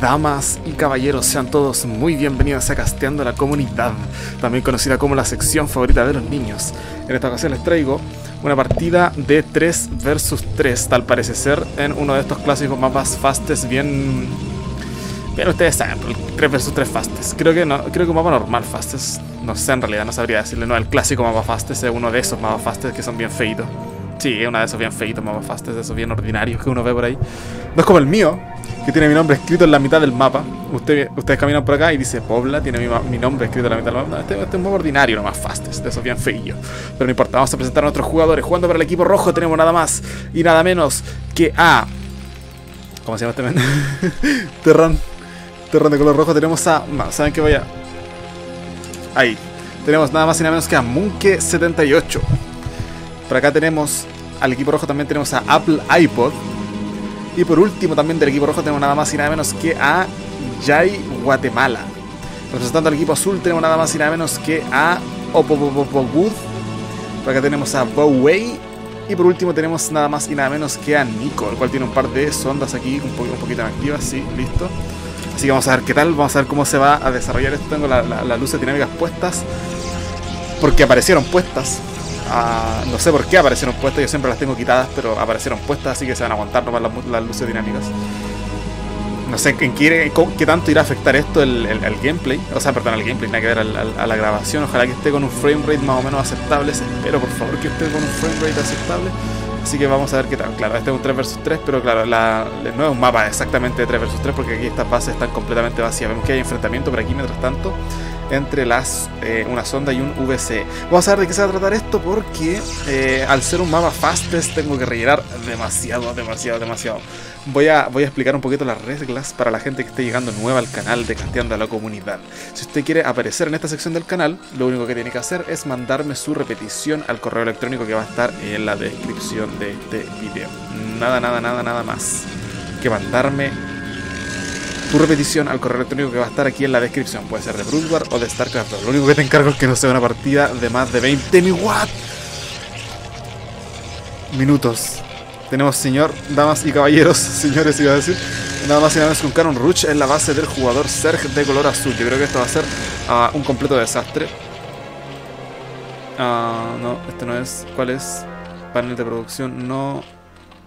Damas y caballeros, sean todos muy bienvenidos a Casteando la Comunidad, también conocida como la sección favorita de los niños. En esta ocasión les traigo una partida de 3 versus 3, tal parece ser, en uno de estos clásicos mapas fastes bien... Bien, ustedes saben, 3 versus 3 fastes. Creo que no, creo que un mapa normal fastes, no sé en realidad, no sabría decirle, no, el clásico mapa fastes es uno de esos mapas fastes que son bien feitos. Sí, es uno de esos bien feitos mapas fastes, de esos bien ordinarios que uno ve por ahí. No es como el mío, tiene mi nombre escrito en la mitad del mapa. Usted, ustedes caminan por acá y dice Pobla, tiene mi, nombre escrito en la mitad del mapa. Este, este es un mapa ordinario, nomás fastes, de esos bien feillos. Pero no importa, vamos a presentar a nuestros jugadores. Jugando para el equipo rojo tenemos nada más y nada menos que a... ¿Cómo se llama este men? Terran. De color rojo. Tenemos a... ¿saben qué voy a...? Ahí. Tenemos nada más y nada menos que a Munke78. Por acá tenemos al equipo rojo también tenemos a Apple iPod. Y por último también del equipo rojo tenemos nada más y nada menos que a Jai Guatemala. Representando al equipo azul tenemos nada más y nada menos que a Opopopopogud. Por acá tenemos a Bowway. Y por último tenemos nada más y nada menos que a Nico, el cual tiene un par de sondas aquí, un, po un poquito activas, sí, listo. Así que vamos a ver qué tal, vamos a ver cómo se va a desarrollar esto. Tengo las la, la luces dinámicas puestas, porque aparecieron puestas. Uh, no sé por qué aparecieron puestas, yo siempre las tengo quitadas, pero aparecieron puestas, así que se van a aguantar nomás las, luces dinámicas. No sé en qué, qué, tanto irá a afectar esto el, el, gameplay, o sea, perdón, el gameplay, nada que ver al, al, a la grabación. Ojalá que esté con un frame rate más o menos aceptable. Espero, por favor, que esté con un frame rate aceptable. Así que vamos a ver qué tal. Claro, este es un 3 vs 3, pero claro, la, no es un mapa exactamente de 3 vs 3 porque aquí estas bases están completamente vacías. Vemos que hay enfrentamiento por aquí mientras tanto entre las eh, una sonda y un VC. Vamos a ver de qué se va a tratar esto porque eh, al ser un mapa fastest tengo que rellenar demasiado, demasiado, demasiado. Voy a, voy a explicar un poquito las reglas para la gente que esté llegando nueva al canal de Casteando a la Comunidad. Si usted quiere aparecer en esta sección del canal, lo único que tiene que hacer es mandarme su repetición al correo electrónico que va a estar en la descripción de este video. Nada, nada, nada, nada más que mandarme tu repetición al correo electrónico que va a estar aquí en la descripción. Puede ser de Broodwar o de StarCraft. Lo único que te encargo es que no sea una partida de más de 20 mi watt. Minutos. Tenemos señor, damas y caballeros, señores iba a decir. Nada más y nada menos que un Canon en la base del jugador Serg de color azul. Yo creo que esto va a ser uh, un completo desastre. Uh, no, este no es. ¿Cuál es? Panel de producción, no.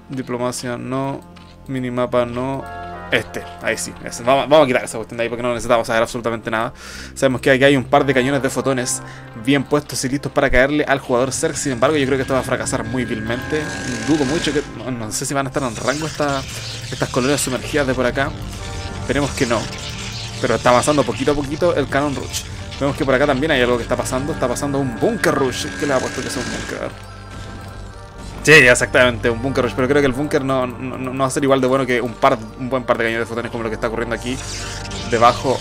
Diplomacia, no. Minimapa, no. Este, ahí sí. Vamos, a quitar esa cuestión de ahí porque no necesitamos saber absolutamente nada. Sabemos que aquí hay un par de cañones de fotones bien puestos y listos para caerle al jugador Zerg. Sin embargo, yo creo que esto va a fracasar muy vilmente. Dudo mucho que. No, no sé si van a estar en rango esta, estas colonias sumergidas de por acá. Esperemos que no. Pero está avanzando poquito a poquito el Canon Rush. Vemos que por acá también hay algo que está pasando. Está pasando un Bunker Rush. ¿Qué le ha puesto que es un Bunker? Sí, exactamente, un Bunker Rush, pero creo que el Bunker no, no, va a ser igual de bueno que un par un buen par de cañones de fotones como lo que está ocurriendo aquí debajo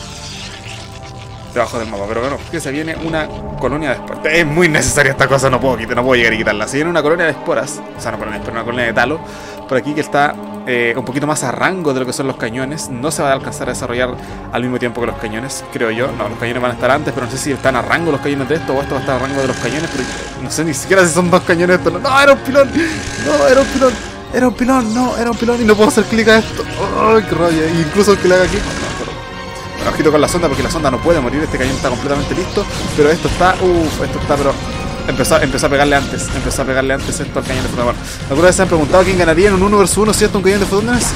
debajo del mapa. Pero bueno, que se viene una colonia de esporas. Es muy necesaria esta cosa, no puedo, no puedo llegar y quitarla. Se viene una colonia de esporas, o sea, no pero una colonia de talo, por aquí que está eh, un poquito más a rango de lo que son los cañones. No se va a alcanzar a desarrollar al mismo tiempo que los cañones, creo yo. No, los cañones van a estar antes, pero no sé si están a rango los cañones de esto o esto va a estar a rango de los cañones. Pero no sé ni siquiera si son dos cañones esto. No, era un pilón. No, era un pilón. Era un pilón, no, era un pilón y no puedo hacer clic a esto. ¡Ay, qué rabia! Incluso el que le haga aquí. Bueno, ojito con la sonda porque la sonda no puede morir. Este cañón está completamente listo. Pero esto está. Uff, esto está, pero. Empezó, empezó, a pegarle antes, empezó a pegarle antes esto al cañón de fotones. Bueno, ¿alguna vez se han preguntado quién ganaría en un 1 vs 1 si esto es un cañón de fotones?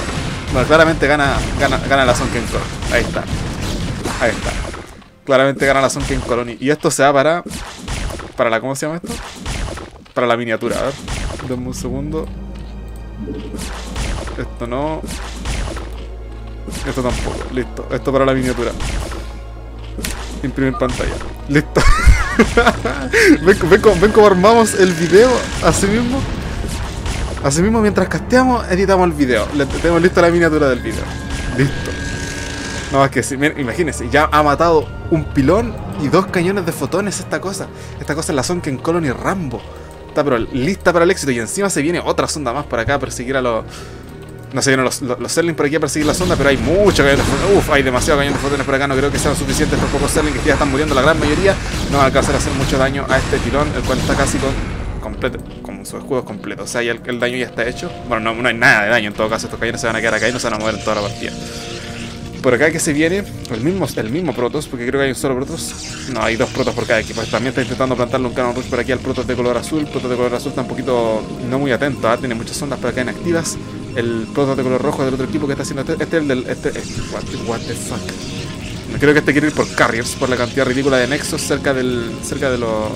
Bueno, claramente gana, gana, gana la Son Ken Ahí está. Ahí está. Claramente gana la Son Ken Colony. Y esto se va para. Para la. ¿Cómo se llama esto? Para la miniatura. A ver. Denme un segundo. Esto no. Esto tampoco. Listo. Esto para la miniatura. Imprimir pantalla. Listo. ven, cómo armamos el video así mismo. Así mismo mientras casteamos, editamos el video. Le tenemos lista la miniatura del video. Listo. No más que sí, imagínense, ya ha matado un pilón y dos cañones de fotones esta cosa. Esta cosa es la Sonken Colony Rambo. Está pero lista para el éxito y encima se viene otra sonda más para acá a perseguir a los... No vienen los, los, los Serling por aquí a perseguir la sonda, pero hay mucho cañón de. Uf, hay demasiado cañón de fotones por acá. No creo que sean suficientes estos pocos Serling que ya están muriendo la gran mayoría. No va a alcanzar a hacer mucho daño a este pilón, el cual está casi con completo, con sus escudos completos. O sea, ya el, el, daño ya está hecho. Bueno, no, no hay nada de daño en todo caso. Estos cañones se van a quedar acá y no se van a mover en toda la partida. por acá que se viene, el mismo, el mismo Protoss, porque creo que hay un solo Protoss. No, hay dos Protoss por cada equipo. También está intentando plantarle un Cannon Rush por aquí al Protoss de color azul. Protoss de color azul está un poquito no muy atento, ¿ah? tiene muchas ondas por acá inactivas. El Protoss de color rojo del otro equipo que está haciendo este, este es el del. Este, este, what, what the fuck. Creo que este quiere ir por Carriers, por la cantidad ridícula de Nexos cerca del. cerca de los.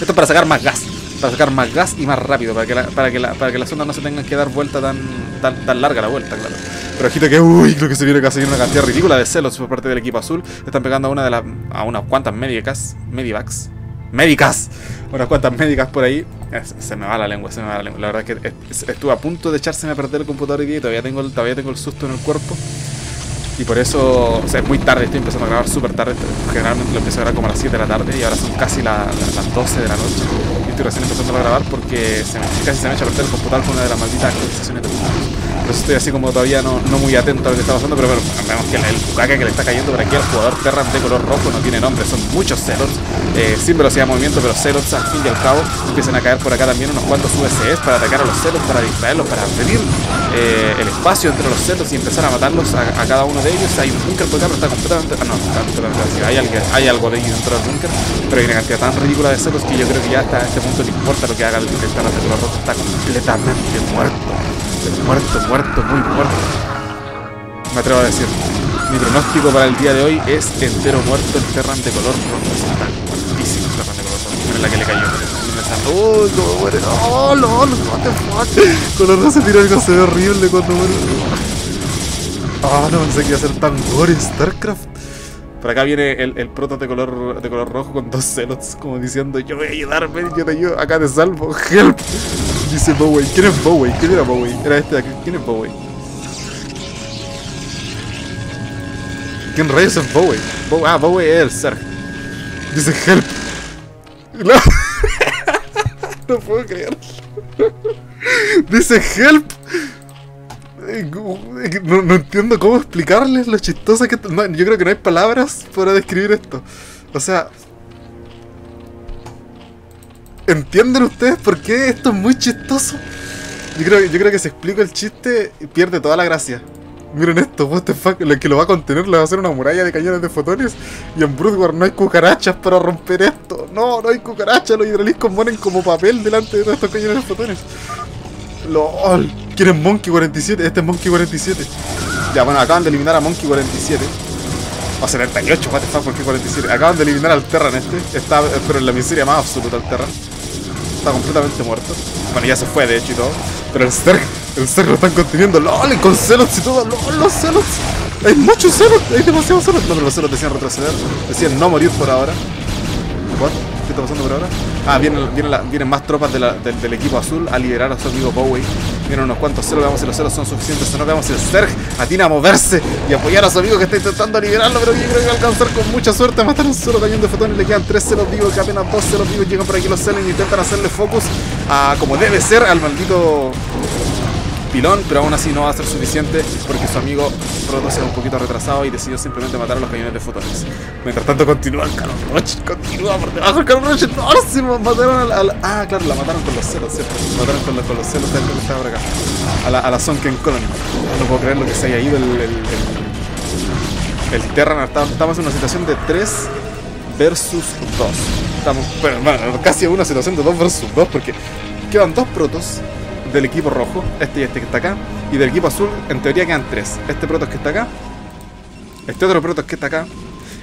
Esto es para sacar más gas. Para sacar más gas y más rápido, para que, para que, para que las ondas no se tengan que dar vuelta tan, tan, tan larga la vuelta, claro. Pero ojito que, uy, creo que se viene casi una cantidad ridícula de celos por parte del equipo azul. Están pegando a una de las. a unas cuantas médicas. Medivacs. ¡Médicas! Unas cuantas médicas por ahí. Se me va la lengua, se me va la lengua. La verdad es que estuve a punto de echárseme a perder el computador y todavía tengo, todavía tengo el susto en el cuerpo. Y por eso, o sea, es muy tarde, estoy empezando a grabar súper tarde. Generalmente lo empiezo a grabar como a las 7 de la tarde y ahora son casi las 12 de la noche. Y estoy recién empezando a grabar porque casi se me echa a perder el computador con una de las malditas actualizaciones de Windows. Por eso estoy así como todavía no, no muy atento a lo que está pasando, pero bueno, vemos que el bucaque que le está cayendo por aquí al jugador Terran de color rojo no tiene nombre, son muchos celos, eh, sin velocidad de movimiento, pero celos al fin y al cabo empiezan a caer por acá también unos cuantos USS para atacar a los celos, para distraerlos, para abrir eh, el espacio entre los celos y empezar a matarlos a, cada uno de ellos. Hay un búnker por acá, pero está completamente... Ah, no. Hay, algo, hay algo de ellos dentro del búnker, pero hay una cantidad tan ridícula de celos que yo creo que ya hasta este punto no importa lo que haga el, el Terran de color rojo, está completamente muerto. Muerto, muerto, muy muerto. Me atrevo a decir. Mi pronóstico para el día de hoy es entero muerto el Terran de color rojo. Está muertísimo Terran de color rojo. Miren la que le cayó. ¡Oh, no muere! ¡Oh, lol! ¡What the fuck! Cuando no se tira algo se ve horrible cuando muere. ¡Ah, no pensé que iba a ser tan gore StarCraft! Por acá viene el, el proto de color, de color rojo con dos celos, como diciendo, yo voy a ayudarme, yo te ayudo, acá te salvo, help. Dice Bowie. ¿Quién es Bowie? ¿Quién era Bowie? Era este de aquí. ¿Quién es Bowie? ¿Quién rayos es Bowie? ah, Bowie es el Zerg. Dice help. No, no puedo creer. Dice help. No, entiendo cómo explicarles lo chistosa que... No, yo creo que no hay palabras para describir esto. O sea, ¿Entienden ustedes por qué esto es muy chistoso? Yo creo, yo creo que si explico el chiste, pierde toda la gracia. Miren esto, what the fuck, lo que lo va a contener le va a hacer una muralla de cañones de fotones. Y en Broodwar no hay cucarachas para romper esto. No, no hay cucarachas, los hidraliscos mueren como papel delante de todos estos cañones de fotones. LOL. ¿Quién es Monkey 47? Este es Monkey 47. Ya, bueno, acaban de eliminar a Monkey 47. O 78, what the fuck, ¿por qué 47? Acaban de eliminar al Terran este. Está, pero en la miseria más absoluta al Terran está completamente muerto. Bueno, ya se fue de hecho y todo. Pero el Zerg, el Zerg lo están conteniendo. LOL, con celos y todo. LOL, los celos. Hay muchos celos, hay demasiados celos. No, pero los celos decían retroceder. Decían no morir por ahora. ¿Qué está pasando por ahora? Ah, vienen, vienen, vienen más tropas de la, del equipo azul a liberar a su amigo Bowie. Vienen unos cuantos celos, veamos si los celos son suficientes o no. Veamos si el Zerg atina a moverse y apoyar a su amigo que está intentando liberarlo. Pero yo creo que va a alcanzar con mucha suerte a matar un solo cañón de fotones. Le quedan tres celos vivos, que apenas dos celos vivos llegan por aquí los celos y intentan hacerle focus a como debe ser al maldito pilón, pero aún así no va a ser suficiente porque su amigo Proto se un poquito retrasado y decidió simplemente matar a los cañones de fotones. Mientras tanto continúa el Canon Roach, continúa por debajo el Canon Roach, ahora sí mataron al, Ah, claro, la mataron con los celos, ¿cierto? Mataron con, con los celos de que estaba por acá. A la, a la Sonken Colony. No puedo creer lo que se haya ido el... el, el, el Terran, estamos en una situación de 3 versus 2. Estamos, bueno, bueno, casi una situación de 2 versus 2 porque quedan dos protos del equipo rojo, este y este que está acá, y del equipo azul, en teoría quedan tres. Este Protoss que está acá, este otro Protoss que está acá,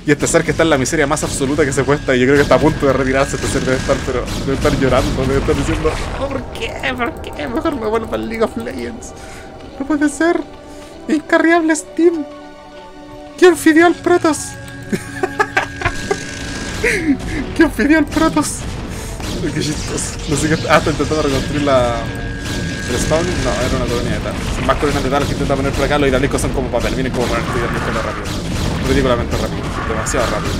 y este ser que está en la miseria más absoluta que se puesta, y yo creo que está a punto de retirarse, este ser debe estar, pero debe estar llorando, debe estar diciendo, oh, ¿por qué? ¿Por qué? Mejor me vuelvo al League of Legends. No puede ser. Incarriable Steam. ¿Quién fidió al Protoss? ¿Quién fidió al Protoss? Qué chistoso. No sé qué. Ah, está intentando reconstruir la. No, era una colonia de tal. Más colonias de tal que intenta poner por acá, los hidraliscos son como papel, vienen como poner hidraliscos rápido. Ridículamente rápido, demasiado rápido.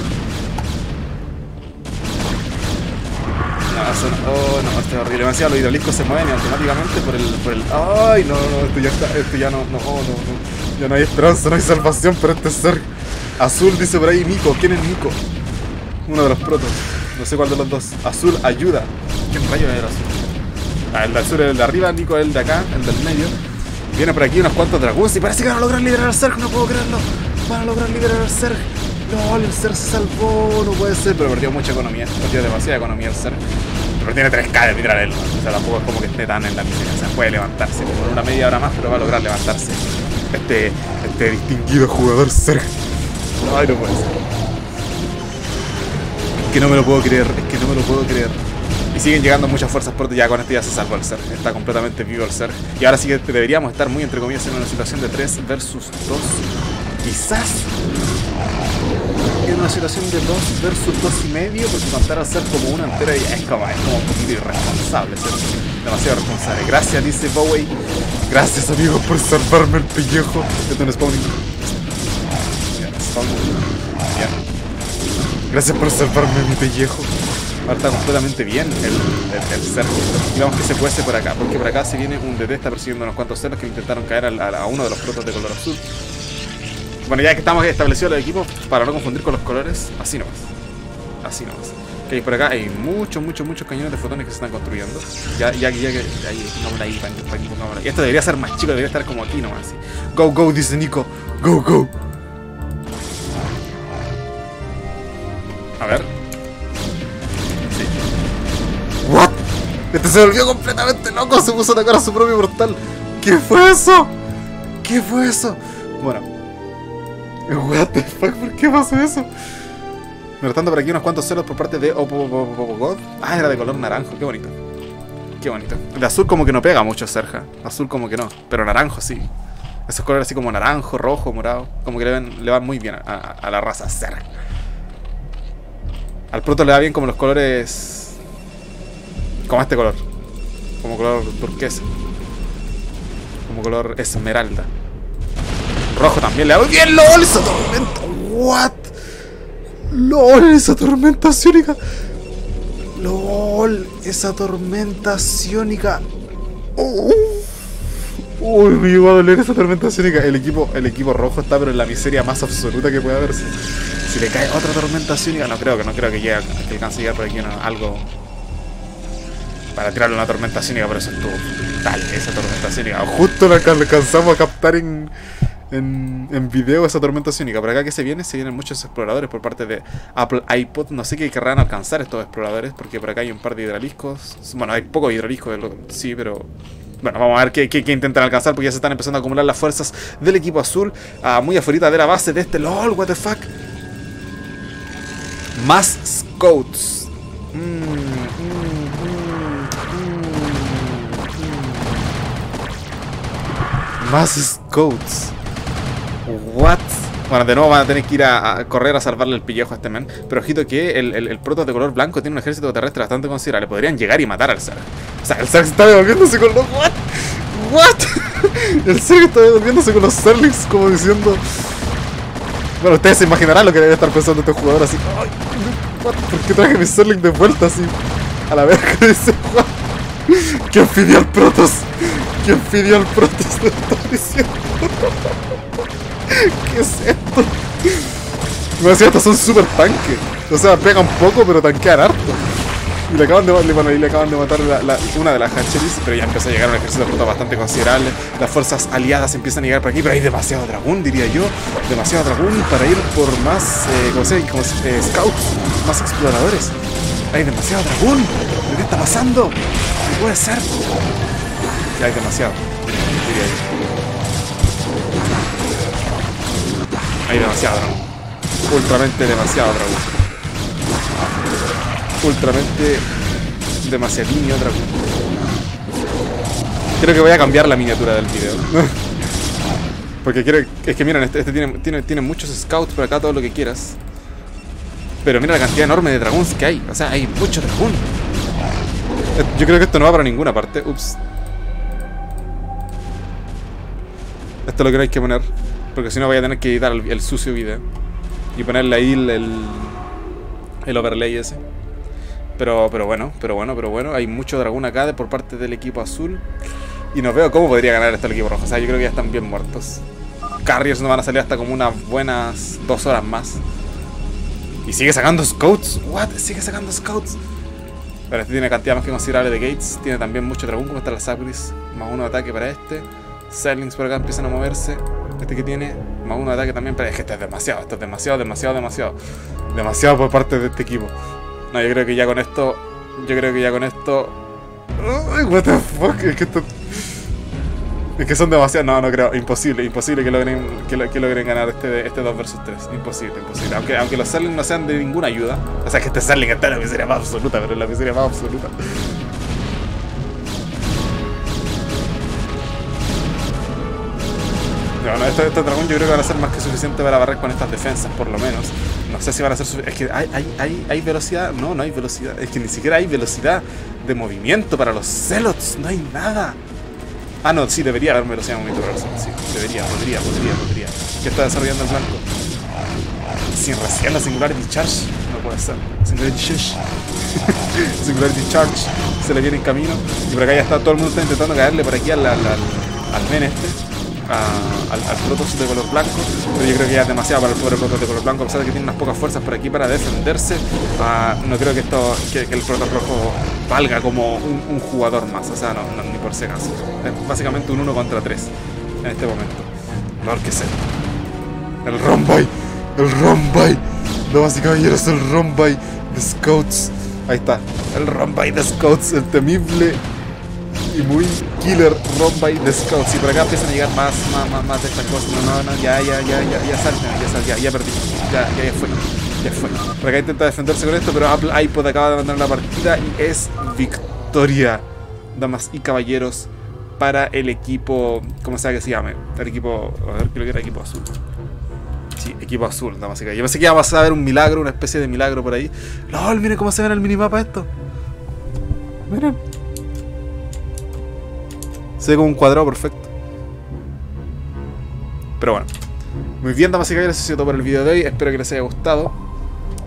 No, eso no, oh, no, esto es horrible. Demasiado los hidraliscos se mueven automáticamente por el, por el. ¡Ay! No, no, esto ya está, esto ya no, no, no, no. Ya no hay esperanza, no hay salvación para este ser. Azul dice por ahí Nico. ¿Quién es Nico? Uno de los protos. No sé cuál de los dos. Azul, ayuda. ¿Quién rayo era azul? Ah, el de azul es el de arriba, Nico el de acá, el del medio. Viene por aquí unos cuantos dragones y parece que van a lograr liberar al Zerg, no puedo creerlo. Van a lograr liberar al Zerg. No, el Zerg se salvó, no puede ser, pero perdió mucha economía, perdió demasiada economía el Zerg. Pero tiene 3k de vitral o sea, tampoco es como que esté tan en la miseria, o sea, puede levantarse por una media hora más, pero va a lograr levantarse. Este, este distinguido jugador Zerg. Ay, no puede ser. Es que no me lo puedo creer, es que no me lo puedo creer. Y siguen llegando muchas fuerzas por ya con este ya se salvó el Zerg. Está completamente vivo el Zerg. Y ahora sí que deberíamos estar muy entre comillas en una situación de 3 versus 2. Quizás en una situación de 2 versus 2 y medio, porque contar a ser como una entera ya es como, es como un poquito irresponsable, ¿cierto? Demasiado responsable. Gracias, dice Bowie. Gracias, amigos, por salvarme el pellejo. Esto es un spawning. Gracias por salvarme mi pellejo. Ahora está completamente bien el, el, el cerco. Y vamos que se cuece por acá, porque por acá se viene un DD, está persiguiendo unos cuantos cerdos que intentaron caer a, uno de los protos de color azul. Bueno, ya que estamos establecidos los equipos, para no confundir con los colores, así nomás. Así nomás. Que por acá hay muchos, muchos, muchos cañones de fotones que se están construyendo. Ya, ya, ya, ya, ahí, pongámosla ahí, para, para. Esto debería ser más chico, debería estar como aquí nomás. Así. Go, go, dice Nico. Go, go. A ver. Este se volvió completamente loco, se puso a atacar a su propio portal. ¿Qué fue eso? ¿Qué fue eso? Bueno. What the fuck, ¿por qué pasó eso? Notando por aquí unos cuantos celos por parte de God. Ah, era de color naranjo, qué bonito. Qué bonito. De azul como que no pega mucho, Serja. Azul como que no, pero naranjo sí. Esos colores así como naranjo, rojo, morado. Como que le, le van muy bien a, a, a la raza Serja. Al proto le va bien como los colores... Como este color. Como color turquesa. Como color esmeralda. Rojo también le va bien. ¡LOL! Esa tormenta. ¿What? ¡LOL! Esa tormenta ciónica. ¡LOL! Esa tormenta ciónica. Uh. Uy, me llegó a doler esa tormenta ciónica. El equipo, el equipo rojo está pero en la miseria más absoluta que puede haberse. Si le cae otra tormenta ciónica, no creo que no creo que llegue a llegar por aquí algo para tirarle una tormenta ciónica, pero eso estuvo brutal, esa tormenta ciónica. Justo la alcanzamos a captar en, en, video esa tormenta ciónica. Por acá que se viene, se vienen muchos exploradores por parte de Apple iPod. No sé qué querrán alcanzar estos exploradores, porque por acá hay un par de hidraliscos. Bueno, hay poco hidraliscos, sí, pero bueno, vamos a ver qué, intentan alcanzar porque ya se están empezando a acumular las fuerzas del equipo azul. Uh, muy afuera de la base de este LOL, what the fuck. Más scouts. Mm, mm, Más scouts. What? Bueno, de nuevo van a tener que ir a, correr a salvarle el pillejo a este man. Pero ojito que el, el, de color blanco tiene un ejército terrestre bastante considerable. Podrían llegar y matar al Zerg. O sea, el Zerg está devolviéndose con los... ¿What? ¿What? el Zerg está devolviéndose con los Zerlings como diciendo... Bueno, ustedes se imaginarán lo que debe estar pensando este jugador así. Ay? ¿Por qué traje mi Zerling de vuelta así? A la verga dice. ¿Quién pidió al Protoss? ¿Quién pidió al Protoss? Le ¿Qué es esto? Me decía, estos son super tanques. O sea, pegan poco, pero tanquean harto. Y le acaban de, bueno, y le acaban de matar una de las hatcheries, pero ya empezó a llegar un ejército de fruta bastante considerable. Las fuerzas aliadas empiezan a llegar por aquí, pero hay demasiado dragón, diría yo. Demasiado dragón para ir por más, eh, como se como, eh, scouts, más exploradores. Hay demasiado dragón. ¿Qué está pasando? ¿Qué puede ser? Ya hay demasiado, diría yo. Hay demasiado dragón. Ultramente demasiado dragón. Ultramente demasiadinho dragón. Creo que voy a cambiar la miniatura del video. Porque quiero. Es que miren, este, este tiene, tiene, tiene, muchos scouts por acá, todo lo que quieras. Pero mira la cantidad enorme de dragones que hay. O sea, hay mucho dragón. Yo creo que esto no va para ninguna parte. Ups. Esto es lo que no que poner. Porque si no voy a tener que editar el, sucio video. Y ponerle ahí el, el, overlay ese. Pero, pero bueno, pero bueno, pero bueno. Hay mucho dragón acá de, por parte del equipo azul. Y no veo cómo podría ganar esto el equipo rojo. O sea, yo creo que ya están bien muertos. Carriers no van a salir hasta como unas buenas dos horas más. Y sigue sacando scouts. What? Sigue sacando scouts. Pero este tiene cantidad más que considerable de gates. Tiene también mucho dragón como está la Sabris. Más uno de ataque para este. Zerlings por acá empiezan a moverse. Este que tiene más uno de ataque también, pero es que este es demasiado, esto es demasiado, demasiado, demasiado. Demasiado por parte de este equipo. No, yo creo que ya con esto. Yo creo que ya con esto. Uy, what the fuck, es que esto. Es que son demasiados. No, no creo. Imposible, imposible que logren, que, logren ganar este, este 2 vs 3. Imposible, imposible. Aunque, aunque los Serling no sean de ninguna ayuda. O sea, que este Serling está en la miseria más absoluta, pero en la miseria más absoluta. No, no, este, dragón yo creo que van a ser más que suficiente para barrer con estas defensas, por lo menos. No sé si van a ser suficientes. Es que hay, hay, hay, hay, velocidad. No, no hay velocidad. Es que ni siquiera hay velocidad de movimiento para los Zelots. No hay nada. Ah, no, sí, debería haber velocidad de movimiento para los Sí, debería, podría, podría, podría. ¿Qué está desarrollando el blanco? Sin recién la Singularity Charge. No puede ser. Singularity Charge. singularity Charge. Se le viene en camino. Y por acá ya está, todo el mundo está intentando caerle por aquí al, al, al, al men este al, al Protoss de color blanco, pero yo creo que ya es demasiado para el pobre Protoss de color blanco, a pesar que tiene unas pocas fuerzas por aquí para defenderse. Ah, no creo que esto que, el Protoss valga como un, jugador más, o sea, no, ni por si acaso. Es básicamente un 1 contra 3 en este momento. No, que sé. El Rombay, el Rombay, damas y caballeros, el Rombay de Scouts. Ahí está, el Rombay de Scouts, el temible y muy killer Rombay de Scouts. Y por acá empiezan a llegar más, más, más, de estas cosas. No, no, no, ya, ya, ya, ya, ya salten, ya, sal, ya, ya perdí. Ya, ya, ya fue. Ya fue. Por acá intenta defenderse con esto, pero Apple iPod acaba de abandonar la partida y es victoria, damas y caballeros, para el equipo, ¿cómo sea que se llame? El equipo, a ver, creo que era equipo azul. Sí, equipo azul, damas y caballeros. Yo pensé que iba a pasar un milagro, una especie de milagro por ahí. LOL, miren cómo se ve en el minimapa esto. Miren. Se ve un cuadrado perfecto. Pero bueno. Muy bien, damas y caballeros, eso ha sido todo por el video de hoy. Espero que les haya gustado.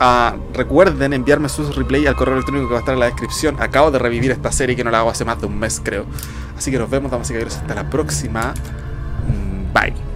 Ah, recuerden enviarme sus replay al correo electrónico que va a estar en la descripción. Acabo de revivir esta serie que no la hago hace más de un mes, creo. Así que nos vemos, damas y caballeros, hasta la próxima. Mm, bye.